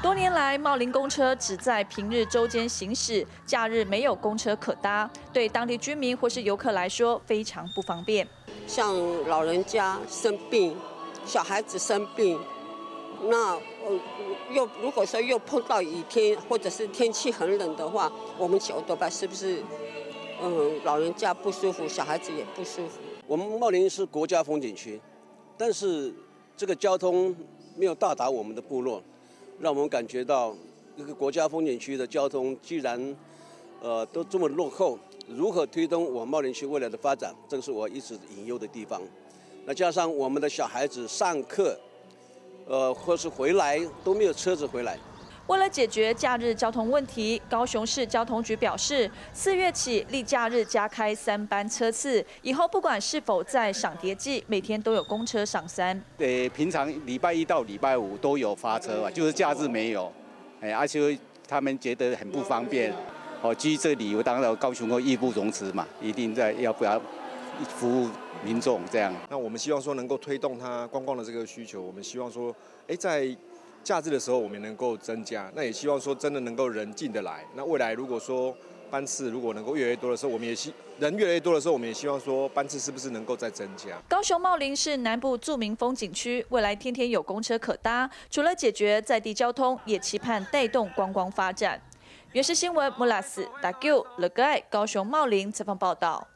多年来，茂林公车只在平日周间行驶，假日没有公车可搭，对当地居民或是游客来说非常不方便。像老人家生病、小孩子生病，那呃又如果说又碰到雨天或者是天气很冷的话，我们小多巴是不是嗯老人家不舒服，小孩子也不舒服？我们茂林是国家风景区，但是这个交通没有到达我们的部落。让我们感觉到一个国家风景区的交通，既然呃都这么落后，如何推动我茂林区未来的发展？这是我一直引诱的地方。那加上我们的小孩子上课，呃或是回来都没有车子回来。为了解决假日交通问题，高雄市交通局表示，四月起立假日加开三班车次，以后不管是否在赏蝶季，每天都有公车上山。呃，平常礼拜一到礼拜五都有发车嘛，就是假日没有。哎，而且他们觉得很不方便。哦，基于这个理由，当然高雄会义不容辞嘛，一定在要不要服务民众这样。那我们希望说能够推动它观光的这个需求，我们希望说，哎，在假日的时候，我们能够增加，那也希望说真的能够人进得来。那未来如果说班次如果能够越来越多的时候，我们也希人越来越多的时候，我们也希望说班次是不是能够再增加。高雄茂林是南部著名风景区，未来天天有公车可搭，除了解决在地交通，也期盼带动观光发展。原视新闻穆拉斯达 Q 乐盖高雄茂林采访报道。